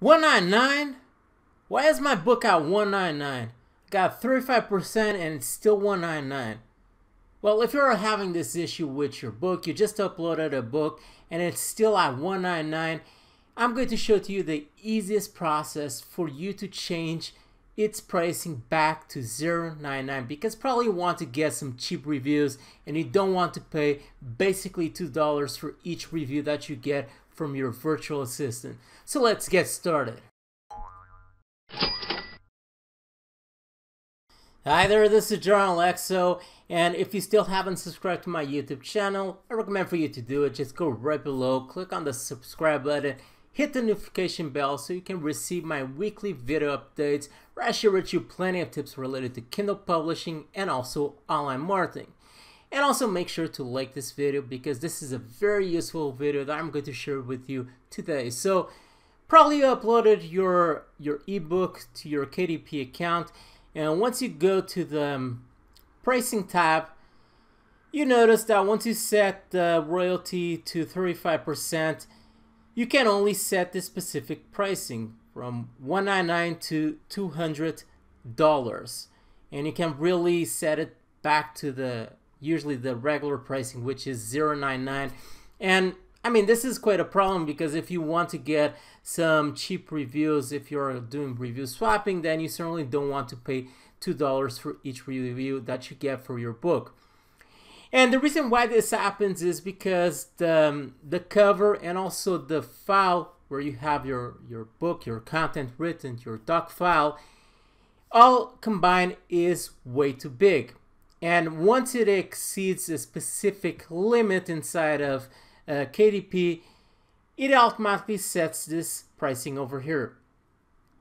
199? Why is my book at 199? Got 35% and it's still 199. Well, if you're having this issue with your book, you just uploaded a book and it's still at 199, I'm going to show to you the easiest process for you to change its pricing back to 0.99 because probably you want to get some cheap reviews and you don't want to pay basically $2 for each review that you get from your virtual assistant. So let's get started. Hi there, this is Jordan Alexo, and if you still haven't subscribed to my YouTube channel, I recommend for you to do it. Just go right below, click on the subscribe button, hit the notification bell so you can receive my weekly video updates where I share with you plenty of tips related to Kindle publishing and also online marketing. And also make sure to like this video because this is a very useful video that I'm going to share with you today. So probably you uploaded your, your ebook to your KDP account and once you go to the um, pricing tab, you notice that once you set the royalty to 35%, you can only set the specific pricing from 199 to $200. And you can really set it back to the usually the regular pricing, which is 099. And I mean, this is quite a problem because if you want to get some cheap reviews, if you're doing review swapping, then you certainly don't want to pay $2 for each review that you get for your book. And the reason why this happens is because the, um, the cover and also the file where you have your, your book, your content written, your doc file, all combined is way too big. And once it exceeds a specific limit inside of uh, KDP, it automatically sets this pricing over here.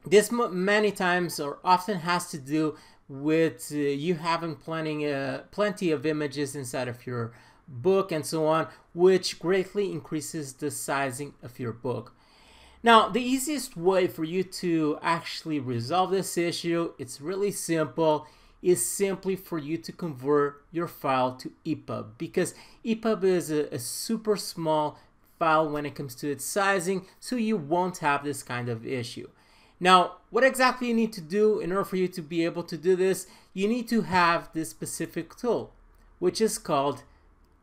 This many times or often has to do with uh, you having plenty, uh, plenty of images inside of your book and so on, which greatly increases the sizing of your book. Now, the easiest way for you to actually resolve this issue, it's really simple, is simply for you to convert your file to EPUB because EPUB is a, a super small file when it comes to its sizing, so you won't have this kind of issue. Now, what exactly you need to do in order for you to be able to do this, you need to have this specific tool, which is called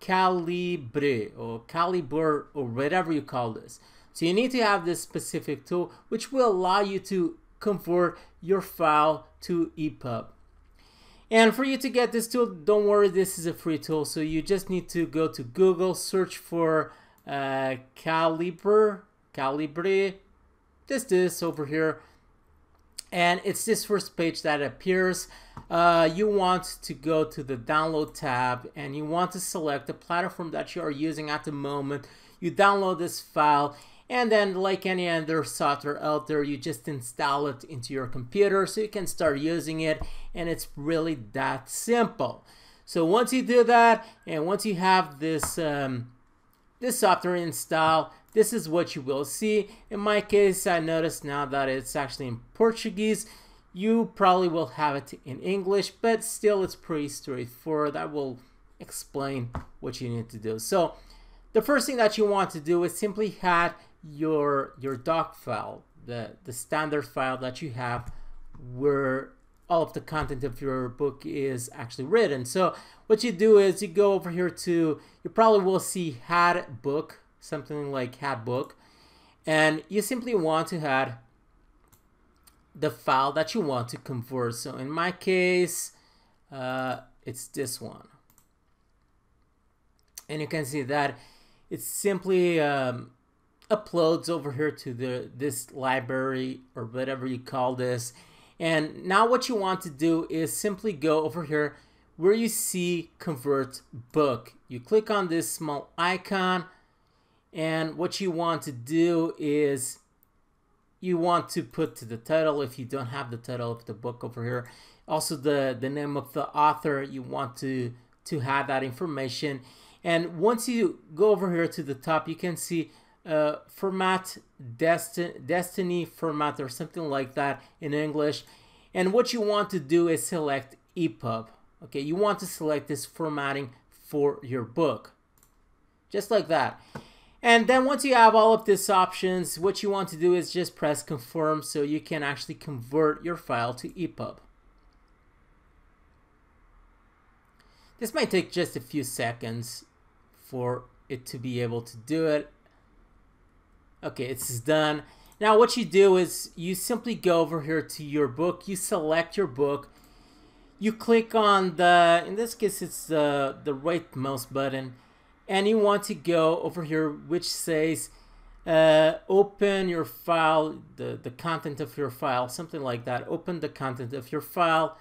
Calibre or Calibre or whatever you call this. So you need to have this specific tool, which will allow you to convert your file to EPUB. And for you to get this tool, don't worry, this is a free tool. So you just need to go to Google, search for uh, Calibre, Calibre, just this over here. And it's this first page that appears. Uh, you want to go to the download tab and you want to select the platform that you are using at the moment. You download this file and then like any other software out there you just install it into your computer so you can start using it and it's really that simple. So once you do that and once you have this um, this software installed this is what you will see. In my case I noticed now that it's actually in Portuguese. You probably will have it in English but still it's pretty straightforward. I will explain what you need to do. So the first thing that you want to do is simply add your your doc file, the the standard file that you have where all of the content of your book is actually written. So what you do is you go over here to you probably will see had book, something like had book, and you simply want to add the file that you want to convert. So in my case, uh, it's this one. And you can see that it's simply um, uploads over here to the this library or whatever you call this. And now what you want to do is simply go over here where you see convert book. You click on this small icon and what you want to do is you want to put to the title if you don't have the title of the book over here also the the name of the author you want to to have that information. And once you go over here to the top you can see uh, format Desti destiny format or something like that in English and what you want to do is select EPUB okay you want to select this formatting for your book just like that And then once you have all of these options, what you want to do is just press confirm so you can actually convert your file to EPUB. This might take just a few seconds for it to be able to do it. Okay, it's done. Now what you do is you simply go over here to your book, you select your book, you click on the, in this case it's the, the right mouse button, and you want to go over here which says uh, open your file, the, the content of your file, something like that. Open the content of your file.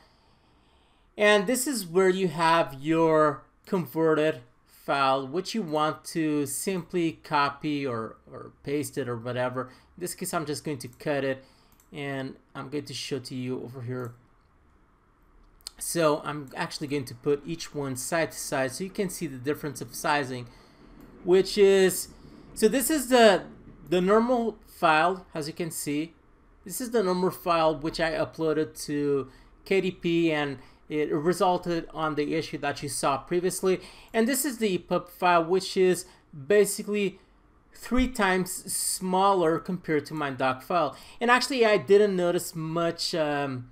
And this is where you have your converted file, which you want to simply copy or, or paste it or whatever. In this case, I'm just going to cut it and I'm going to show to you over here. So I'm actually going to put each one side to side so you can see the difference of sizing, which is, so this is the, the normal file, as you can see. This is the normal file which I uploaded to KDP and it resulted on the issue that you saw previously. And this is the EPUB file, which is basically three times smaller compared to my doc file. And actually, I didn't notice much um,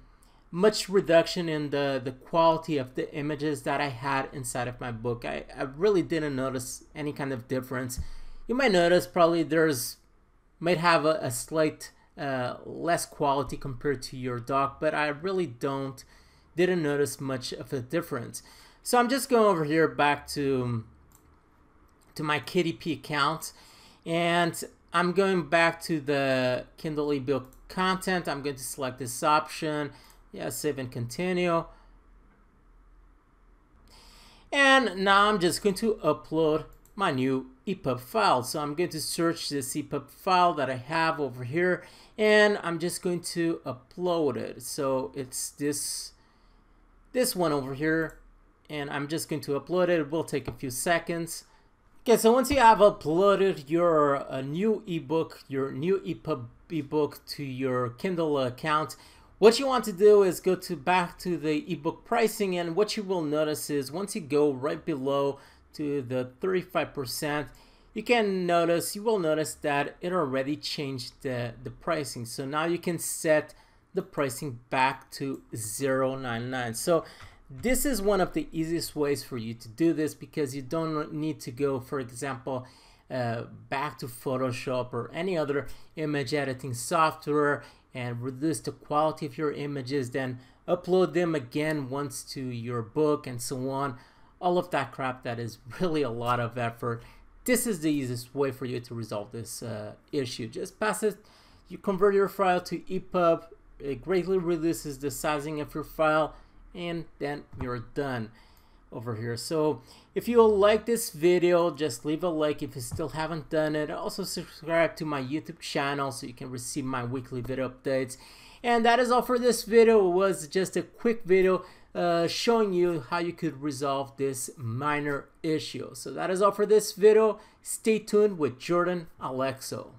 much reduction in the, the quality of the images that I had inside of my book. I, I really didn't notice any kind of difference. You might notice probably there's might have a, a slight uh, less quality compared to your doc, but I really don't didn't notice much of a difference. So I'm just going over here back to to my KDP account and I'm going back to the Kindle ebook content. I'm going to select this option. Yeah, save and continue. And now I'm just going to upload my new EPUB file. So I'm going to search this EPUB file that I have over here and I'm just going to upload it. So it's this this one over here and I'm just going to upload it. It will take a few seconds. Okay, so once you have uploaded your uh, new ebook, your new EPUB ebook to your Kindle account, what you want to do is go to back to the ebook pricing and what you will notice is once you go right below to the 35%, you can notice, you will notice that it already changed the, the pricing. So now you can set the pricing back to 0.99. So this is one of the easiest ways for you to do this because you don't need to go, for example, uh, back to Photoshop or any other image editing software and reduce the quality of your images, then upload them again once to your book and so on. All of that crap that is really a lot of effort. This is the easiest way for you to resolve this uh, issue. Just pass it, you convert your file to EPUB, it greatly reduces the sizing of your file and then you're done over here. So if you like this video just leave a like if you still haven't done it. Also subscribe to my youtube channel so you can receive my weekly video updates. And that is all for this video. It was just a quick video uh, showing you how you could resolve this minor issue. So that is all for this video. Stay tuned with jordan alexo